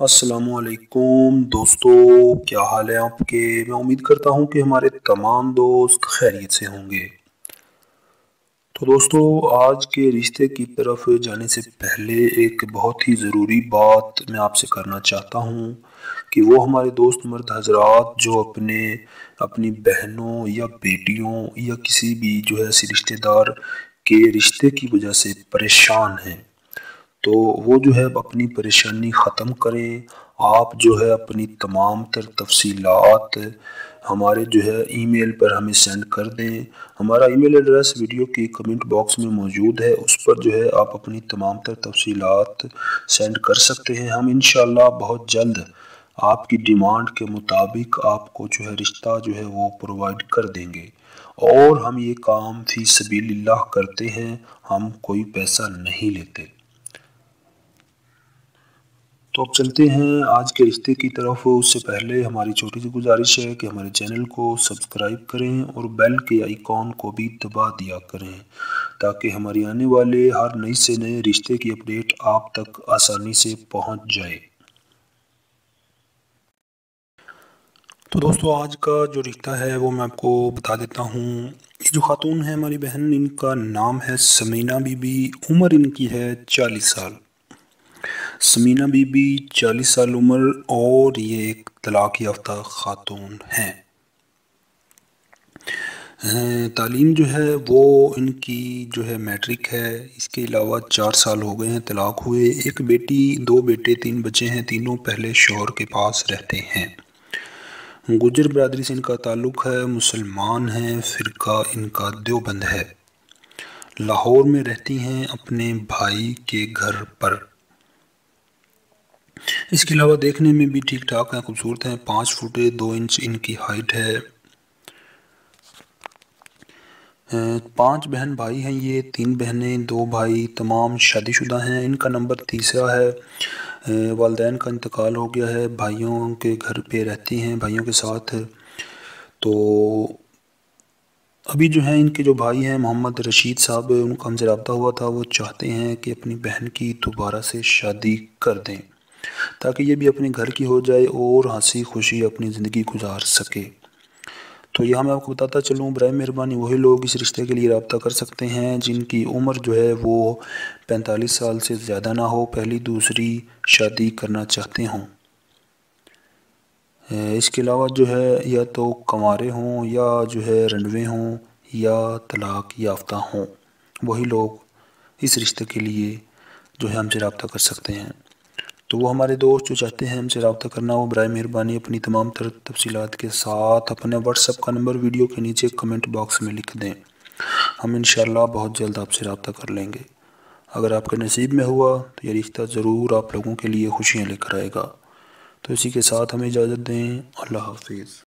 السلام علیکم دوستو، کیا حال ہے آپ کے؟ میں امید کرتا ہوں کہ ہمارے تمام دوست خیریت سے ہوں گے۔ تو دوستو، آج کے رشتے کی طرف جانے سے پہلے ایک بہت ہی ضروری بات میں آپ سے کرنا چاہتا ہوں کہ وہ ہمارے دوست مرد حضرات جو اپنے، اپنی بہنوں یا بیٹیوں یا کسی بھی جو ہے، ایسی رشتہ دار کے رشتے کی وجہ سے پریشان ہیں۔ تو وہ جو ہے اپنی پریشانی ختم کریں آپ جو ہے اپنی تمام تر تفصیلات ہمارے جو ہے ای میل پر ہمیں سینڈ کر دیں۔ ہمارا ای میل ایڈریس ویڈیو کی کمنٹ باکس میں موجود ہے۔ اس پر جو ہے آپ اپنی تمام تر تفصیلات سینڈ کر سکتے ہیں۔ ہم انشاءاللہ بہت جلد آپ کی ڈیمانڈ کے مطابق آپ کو جو ہے رشتہ جو ہے وہ پرووائڈ کر دیں گے۔ اور ہم یہ کام فی سبیل اللہ کرتے ہیں۔ ہم کوئی پیسہ نہیں لیتے۔ تو اب چلتے ہیں آج کے رشتے کی طرف۔ اس سے پہلے ہماری چھوٹی سی گزارش ہے کہ ہمارے چینل کو سبسکرائب کریں اور بیل کے آئیکن کو بھی دبا دیا کریں تاکہ ہماری آنے والے ہر نئی سے نئے رشتے کی اپڈیٹ آپ تک آسانی سے پہنچ جائے۔ تو دوستو، آج کا جو رشتہ ہے وہ میں آپ کو بتا دیتا ہوں۔ یہ جو خاتون ہے ہماری بہن، ان کا نام ہے سمینہ بی بی عمر ان کی ہے چالیس سال۔ سمینہ بی بی، چالیس سال عمر اور یہ ایک طلاق یافتہ خاتون ہیں۔ ہاں، تعلیم جو ہے وہ ان کی جو ہے میٹرک ہے۔ اس کے علاوہ چار سال ہو گئے ہیں طلاق ہوئے۔ ایک بیٹی، دو بیٹے، تین بچے ہیں۔ تینوں پہلے شوہر کے پاس رہتے ہیں۔ گجر برادری سے ان کا تعلق ہے، مسلمان ہیں، فرقہ ان کا دیوبند ہے۔ لاہور میں رہتی ہیں اپنے بھائی کے گھر پر۔ اس کے علاوہ دیکھنے میں بھی ٹھیک ٹھاک ہیں، خوبصورت ہیں۔ پانچ فٹے دو انچ ان کی ہائٹ ہے۔ پانچ بہن بھائی ہیں یہ۔ تین بہنیں، دو بھائی تمام شادی شدہ ہیں۔ ان کا نمبر تیسرا ہے۔ والدین کا انتقال ہو گیا ہے۔ بھائیوں کے گھر پہ رہتی ہیں، بھائیوں کے ساتھ۔ تو ابھی جو ہیں ان کے جو بھائی ہیں، محمد رشید صاحب، ان کا ہم سے رابطہ ہوا تھا۔ وہ چاہتے ہیں کہ اپنی بہن کی دوبارہ سے شادی کر دیں۔ تاکہ یہ بھی اپنے گھر کی ہو جائے اور ہنسی خوشی اپنی زندگی گزار سکے۔ تو یہاں میں آپ کو بتاتا چلوں، برائے مہربانی وہی لوگ اس رشتے کے لیے رابطہ کر سکتے ہیں جن کی عمر جو ہے وہ پینتالیس سال سے زیادہ نہ ہو، پہلی دوسری شادی کرنا چاہتے ہوں۔ اس کے علاوہ جو ہے یا تو کنوارے ہوں یا جو ہے رنڈوے ہوں یا طلاق یافتہ ہوں، وہی لوگ اس رشتے کے لیے جو ہے ہم سے رابطہ کر سکتے ہیں۔ تو وہ ہمارے دوست جو چاہتے ہیں ہم سے رابطہ کرنا، وہ برائے مہربانی اپنی تمام تر، تفصیلات کے ساتھ اپنے واٹس اپ کا نمبر ویڈیو کے نیچے کمنٹ باکس میں لکھ دیں۔ ہم انشاءاللہ بہت جلد آپ سے رابطہ کر لیں گے۔ اگر آپ کے نصیب میں ہوا تو یہ رشتہ ضرور آپ لوگوں کے لیے خوشیاں لے کر آئے گا۔ تو اسی کے ساتھ ہمیں اجازت دیں۔ اللہ حافظ۔